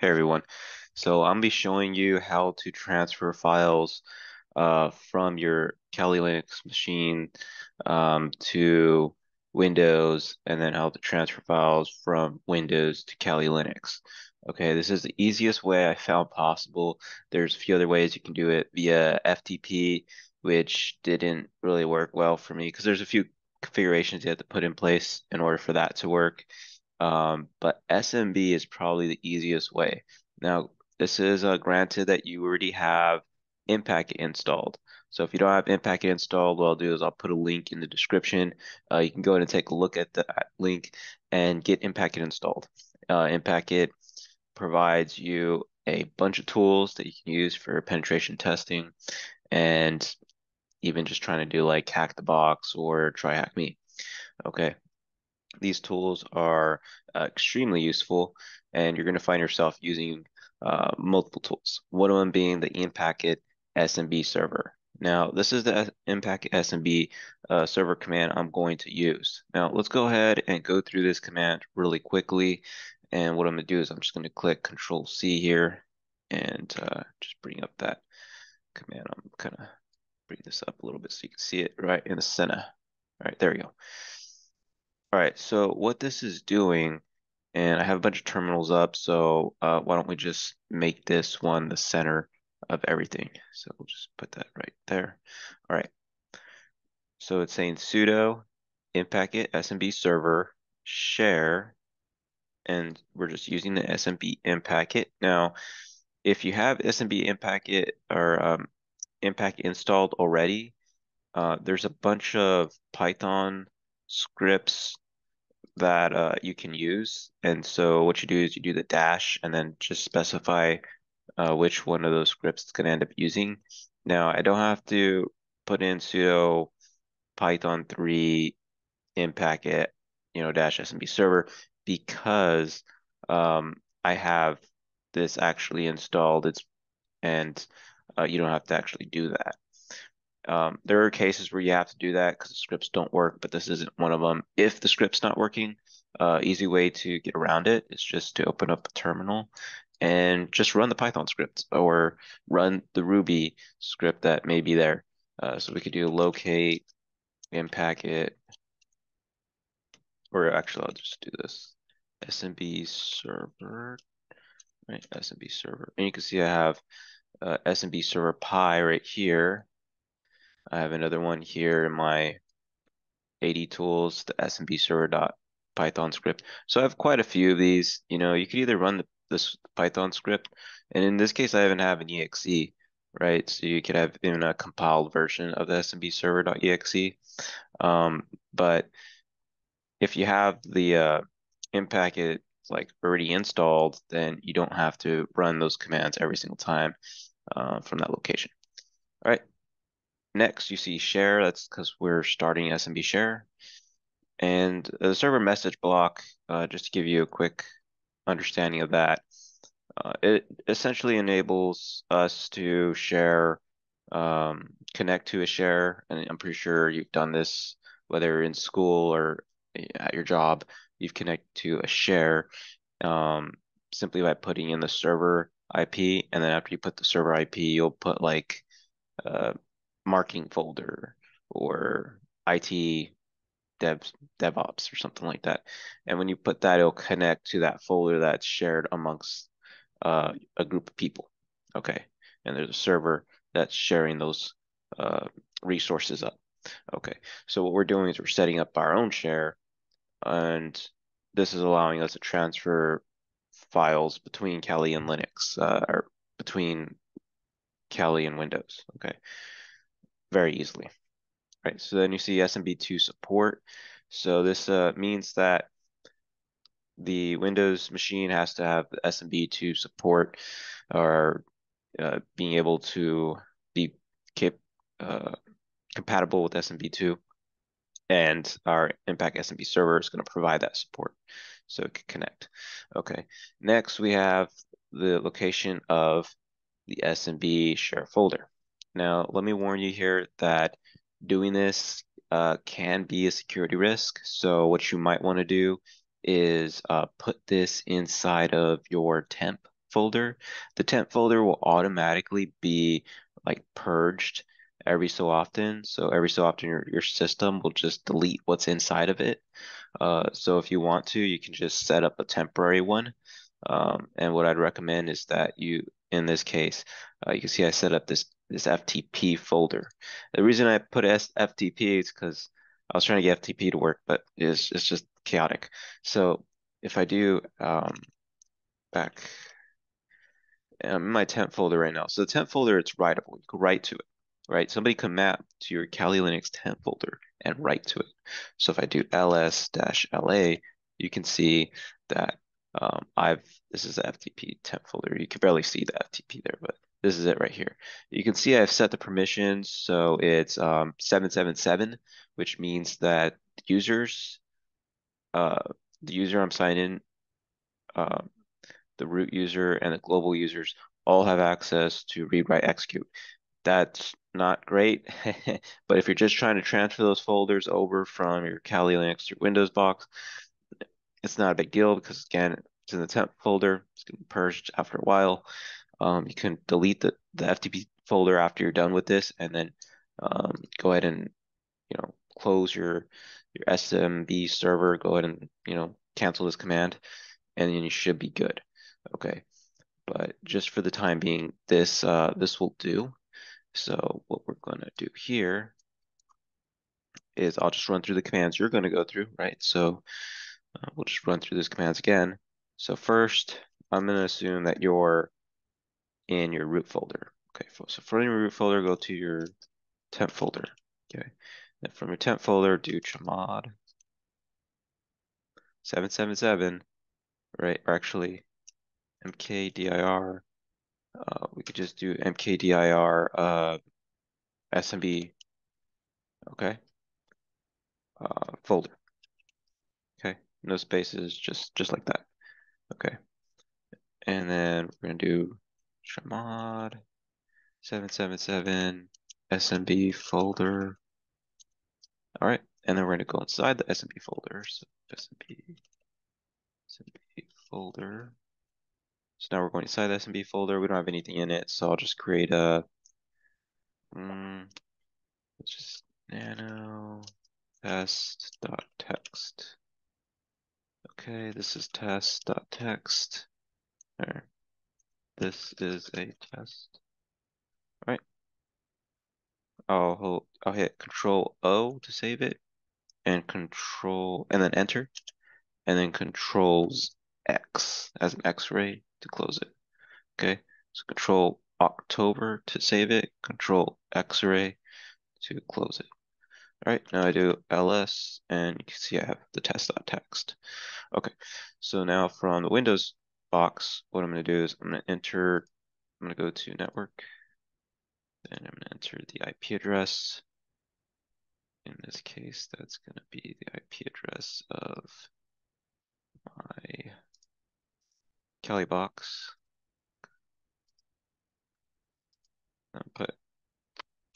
Hey everyone. So I'm gonna be showing you how to transfer files uh, from your Kali Linux machine um, to Windows and then how to transfer files from Windows to Kali Linux. Okay, this is the easiest way I found possible. There's a few other ways you can do it via FTP, which didn't really work well for me because there's a few configurations you have to put in place in order for that to work. Um, but SMB is probably the easiest way. Now, this is uh, granted that you already have Impacket installed. So if you don't have Impacket installed, what I'll do is I'll put a link in the description. Uh, you can go and take a look at that link and get Impacket installed. Uh, Impacket provides you a bunch of tools that you can use for penetration testing and even just trying to do like hack the box or try hack me. Okay. These tools are uh, extremely useful and you're going to find yourself using uh, multiple tools. One of them being the Impacket SMB server. Now, this is the Impacket SMB uh, server command I'm going to use. Now, let's go ahead and go through this command really quickly. And what I'm going to do is I'm just going to click Control C here and uh, just bring up that command. I'm kind of bring this up a little bit so you can see it right in the center. All right, there we go. All right, so what this is doing, and I have a bunch of terminals up, so uh, why don't we just make this one the center of everything. So we'll just put that right there. All right. So it's saying sudo impacket SMB server share, and we're just using the SMB impact. Now, if you have SMB impacket or um, impacket installed already, uh, there's a bunch of Python scripts that uh, you can use. And so what you do is you do the dash and then just specify uh, which one of those scripts it's going to end up using. Now, I don't have to put in sudo python 3 impacket, you know, dash SMB server because um, I have this actually installed. It's and uh, you don't have to actually do that. Um, there are cases where you have to do that because the scripts don't work, but this isn't one of them. If the script's not working, uh, easy way to get around it is just to open up a terminal and just run the Python script or run the Ruby script that may be there. Uh, so we could do locate impacket, or actually I'll just do this SMB server, right? SMB server, and you can see I have uh, SMB server pi right here. I have another one here in my AD tools, the SMB server dot Python script. So I have quite a few of these. You know, you could either run the this Python script. And in this case, I even have an exe, right? So you could have even a compiled version of the SMB server server.exe. Um, but if you have the uh, it like already installed, then you don't have to run those commands every single time uh, from that location. All right. Next, you see share. That's because we're starting SMB share. And the server message block, uh, just to give you a quick understanding of that. Uh, it essentially enables us to share, um, connect to a share, and I'm pretty sure you've done this whether in school or at your job. You've connected to a share um, simply by putting in the server IP, and then after you put the server IP, you'll put like a marking folder or IT dev DevOps or something like that. And when you put that, it'll connect to that folder that's shared amongst uh, a group of people. Okay, and there's a server that's sharing those uh, resources up. Okay, so what we're doing is we're setting up our own share, and this is allowing us to transfer files between Kali and Linux, uh, or between Kali and Windows. Okay, very easily. Right, so then you see SMB2 support. So this uh, means that the Windows machine has to have SMB2 support or uh, being able to be kept, uh, compatible with SMB2. And our Impacket SMB server is going to provide that support so it can connect. Okay, next we have the location of the SMB share folder. Now, let me warn you here that doing this uh, can be a security risk. So what you might want to do is uh, put this inside of your temp folder. The temp folder will automatically be like purged every so often. So every so often your, your system will just delete what's inside of it. Uh, so if you want to, you can just set up a temporary one. Um, and what I'd recommend is that you, in this case, uh, you can see I set up this this FTP folder. The reason I put S FTP is because I was trying to get FTP to work, but it's, it's just chaotic. So if I do um, back, I'm in my temp folder right now. So the temp folder, it's writable. You can write to it, right? Somebody can map to your Kali Linux temp folder and write to it. So if I do ls-la, you can see that um, I've, this is the FTP temp folder. You can barely see the FTP there, but this is it right here. You can see I've set the permissions. So it's um, 777, which means that users, uh, the user I'm signing in, uh, the root user and the global users all have access to read, write, execute. That's not great, but if you're just trying to transfer those folders over from your Kali Linux to Windows box, it's not a big deal because again, it's in the temp folder. It's getting purged after a while. Um, you can delete the, the FTP folder after you're done with this, and then um, go ahead and you know close your your SMB server. Go ahead and you know cancel this command, and then you should be good. Okay, but just for the time being, this uh, this will do. So what we're going to do here is I'll just run through the commands you're going to go through, right? So uh, we'll just run through these commands again. So first, I'm going to assume that you're in your root folder. Okay, so from your root folder, go to your temp folder. Okay, then from your temp folder, do chmod 777, right? Or actually, mkdir. Uh, we could just do mkdir uh, SMB. Okay, uh, folder. Okay, no spaces, just just like that. Okay, and then we're gonna do chmod 777 SMB folder. All right, and then we're going to go inside the SMB folder. So SMB, SMB folder. So now we're going inside the SMB folder. We don't have anything in it, so I'll just create a, um, let's just nano test dot text. Okay, this is test dot text. There. This is a test. All right. I'll hold, I'll hit Control O to save it, and Control, and then Enter, and then Controls X as an X-ray to close it. Okay. So Control October to save it, Control X-ray to close it. All right, now I do ls, and you can see I have the test.txt. Okay, so now from the Windows box, what I'm going to do is I'm going to enter, I'm going to go to network, and I'm going to enter the IP address. In this case, that's going to be the IP address of my Kali box. I'll put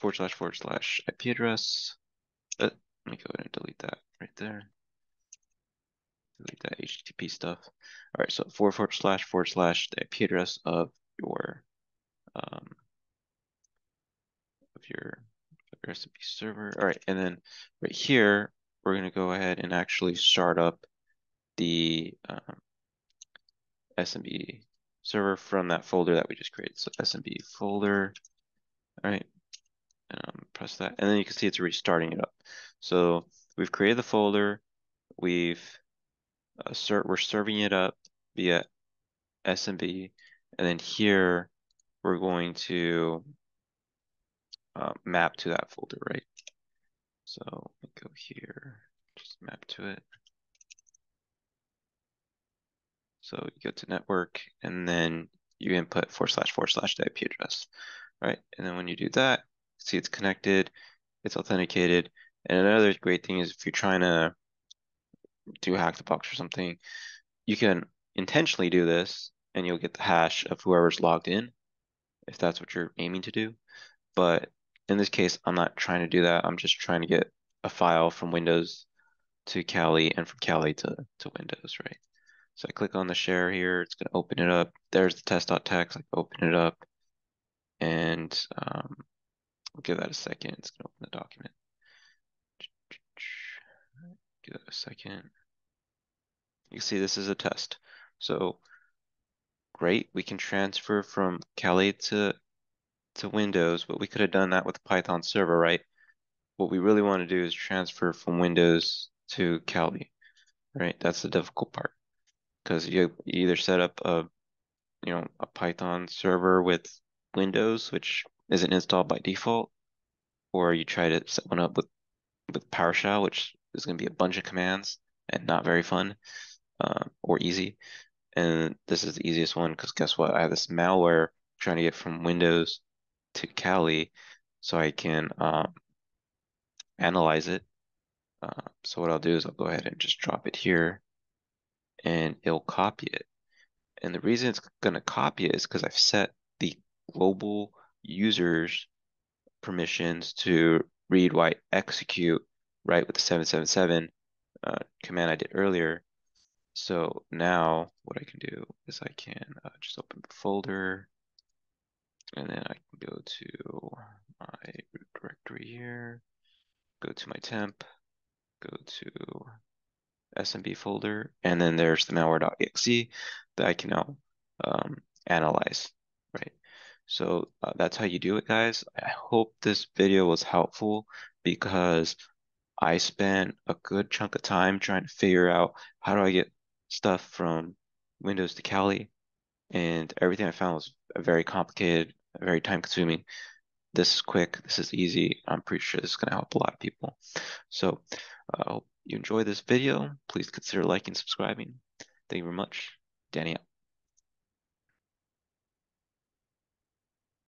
forward slash forward slash IP address. Uh, let me go ahead and delete that right there delete that HTTP stuff. All right, so forward forward slash forward slash the IP address of your um, of your, SMB server. All right, and then right here we're going to go ahead and actually start up the um, SMB server from that folder that we just created. So SMB folder. All right, um, press that, and then you can see it's restarting it up. So we've created the folder. We've uh, ser we're serving it up via SMB, and then here we're going to uh, map to that folder, right? So go here, just map to it. So you go to network, and then you input forward slash forward slash the IP address, right? And then when you do that, see it's connected, it's authenticated. And another great thing is if you're trying to do hack the box or something, you can intentionally do this and you'll get the hash of whoever's logged in if that's what you're aiming to do. But in this case, I'm not trying to do that. I'm just trying to get a file from Windows to Kali and from Kali to, to Windows, right? So I click on the share here, it's going to open it up. There's the test.txt, I open it up and um, I'll give that a second. It's going to open the document. Give that a second. You see this is a test. So great, we can transfer from Kali to to Windows, but we could have done that with Python server, right? What we really want to do is transfer from Windows to Kali, right? That's the difficult part because you either set up a you know a Python server with Windows, which isn't installed by default, or you try to set one up with with PowerShell, which is going to be a bunch of commands and not very fun uh, or easy. And this is the easiest one because guess what? I have this malware trying to get from Windows to Kali so I can um, analyze it. Uh, so what I'll do is I'll go ahead and just drop it here and it'll copy it. And the reason it's going to copy it is because I've set the global users permissions to read, write, execute, right, with the 777 uh, command I did earlier. So now what I can do is I can uh, just open the folder and then I can go to my root directory here, go to my temp, go to SMB folder, and then there's the malware.exe that I can now um, analyze, right? So uh, that's how you do it, guys. I hope this video was helpful because I spent a good chunk of time trying to figure out how do I get stuff from Windows to Kali, and everything I found was very complicated, very time consuming. This is quick, this is easy. I'm pretty sure this is going to help a lot of people. So I uh, hope you enjoy this video. Please consider liking, subscribing. Thank you very much. Danny out.